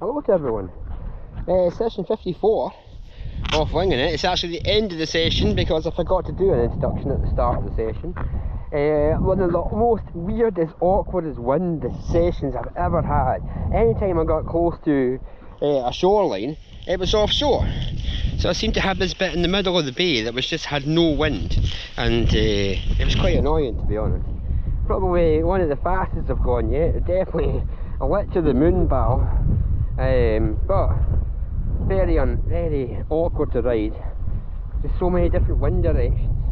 Hello to everyone. Uh, session 54 off winging it. It's actually the end of the session because I forgot to do an introduction at the start of the session. Uh, one of the most weirdest, awkwardest wind sessions I've ever had. Anytime I got close to uh, a shoreline, it was offshore. So I seemed to have this bit in the middle of the bay that was just had no wind, and uh, it was quite annoying to be honest. Probably one of the fastest I've gone yet. Definitely a lit to the moon bow, um, but very un very awkward to ride. There's so many different wind directions.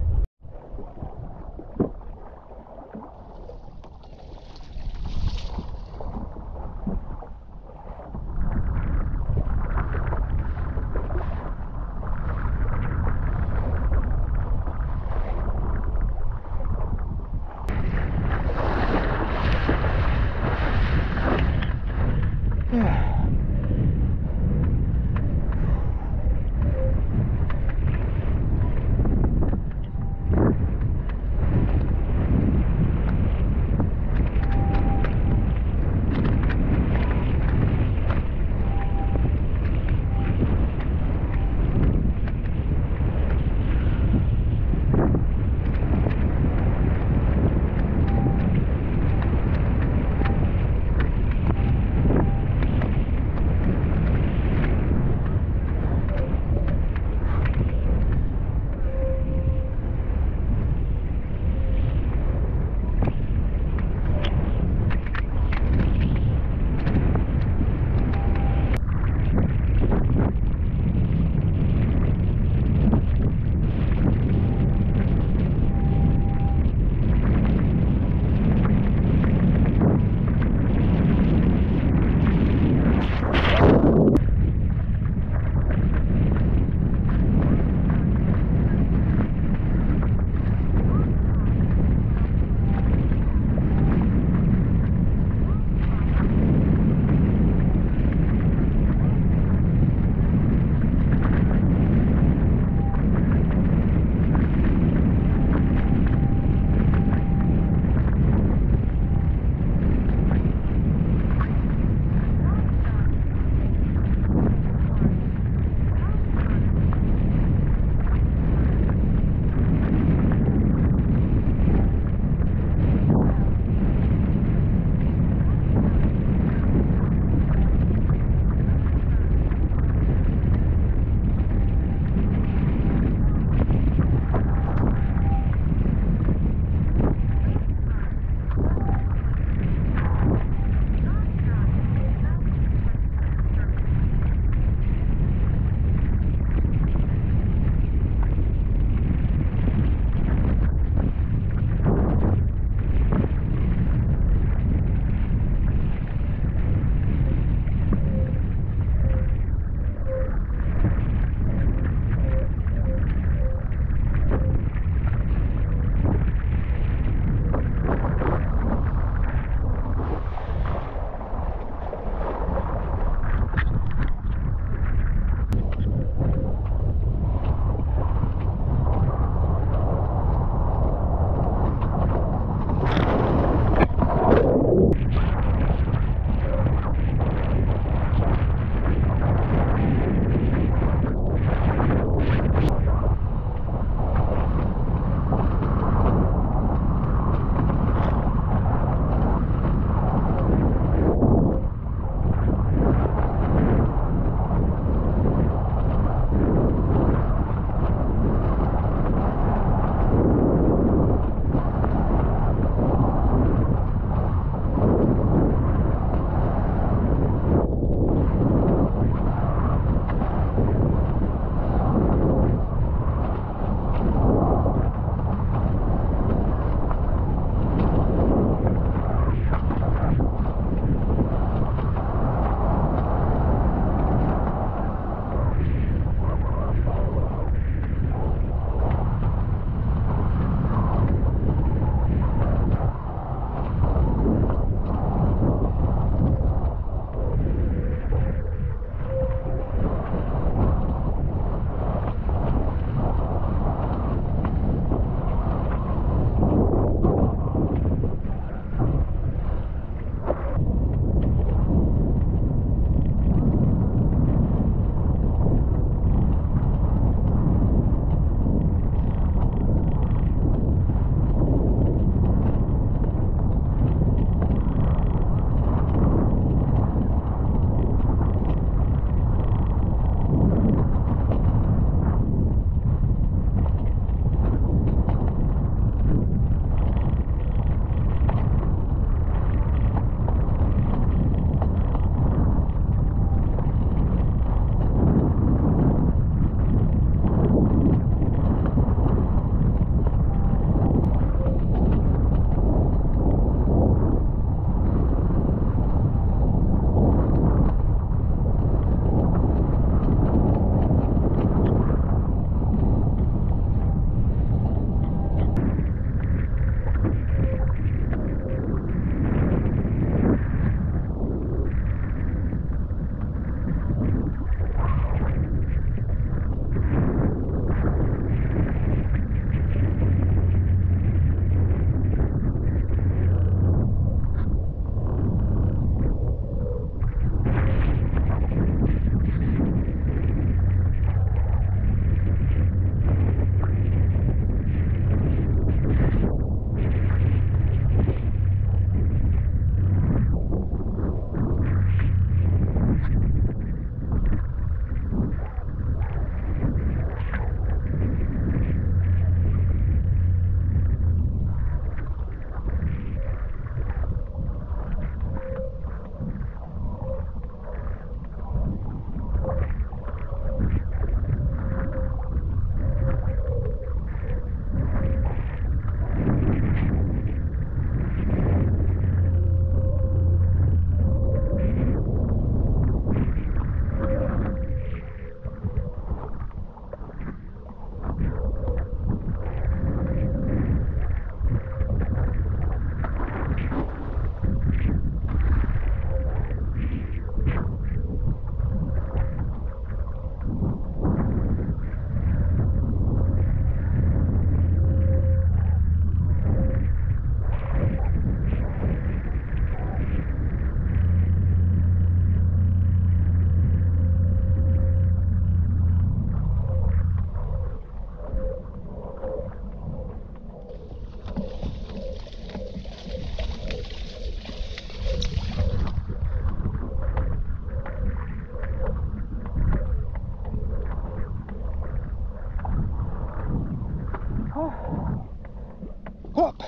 up.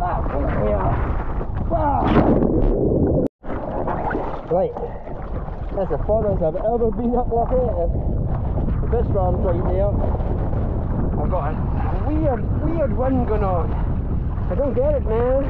Ah, yeah. Right. That's far as I've ever been up Loch Etive. The best round right there. I've got a weird, weird wind going on. I don't get it, man.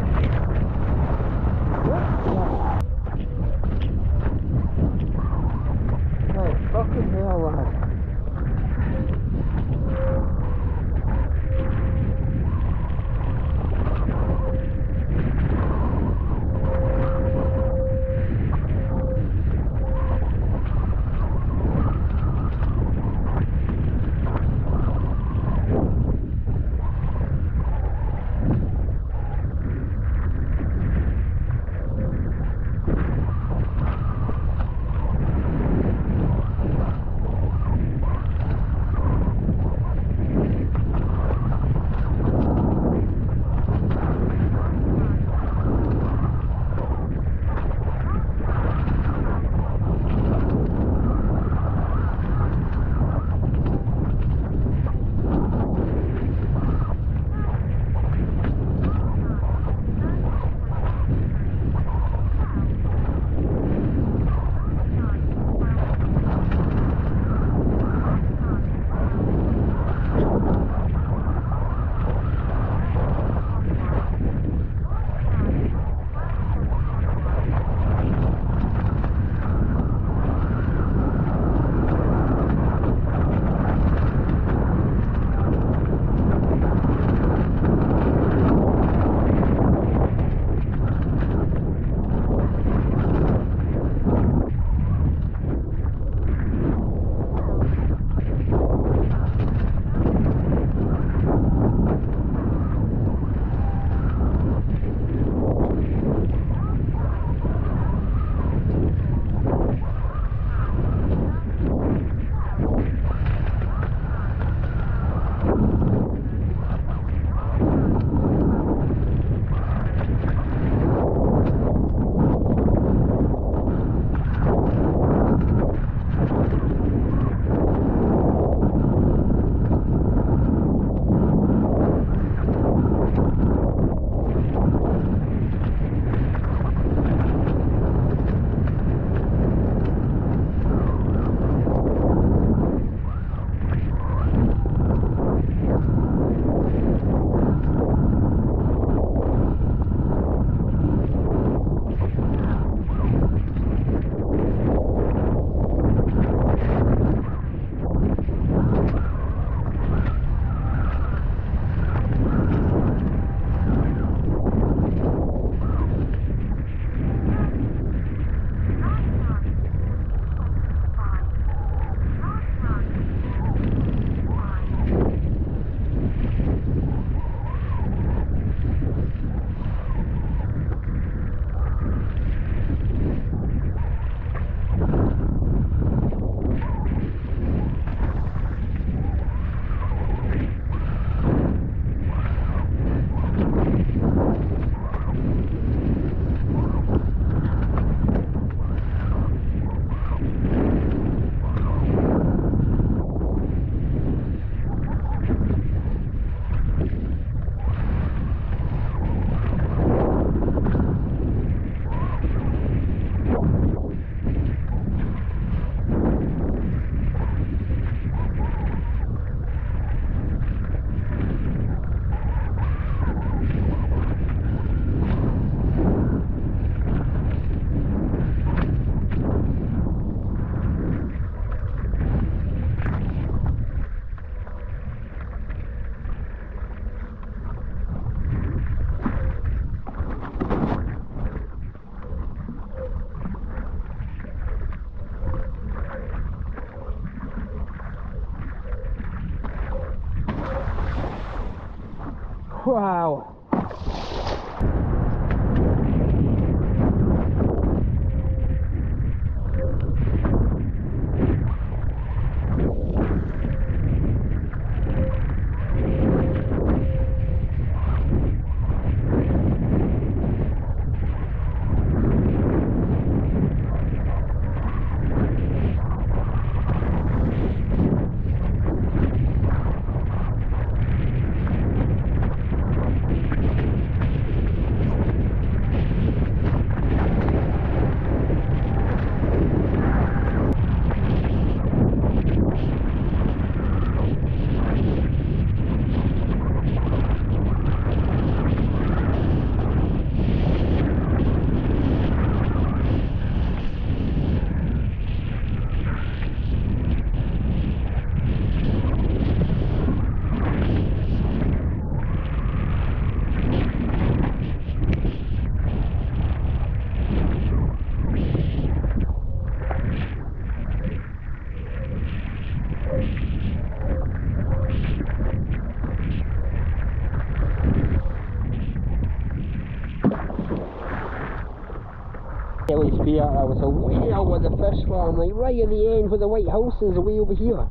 Kelly's Pier, I was way out with the fish farm, like right at the end where the white house is, way over here.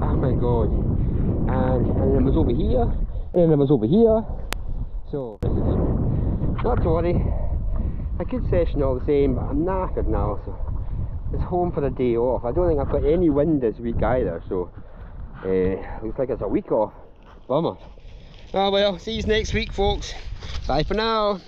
Oh my god. And, and it was over here, and then it was over here. So, not to worry. A good session all the same, but I'm knackered now, so it's home for a day off. I don't think I've got any wind this week either, so uh, looks like it's a week off. Bummer. Oh well, see you next week folks. Bye for now.